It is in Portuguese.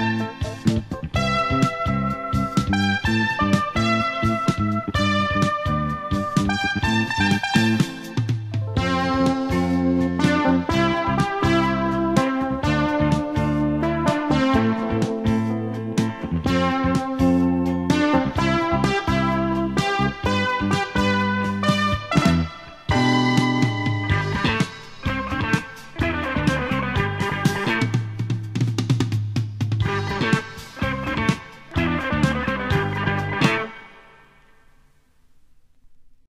Música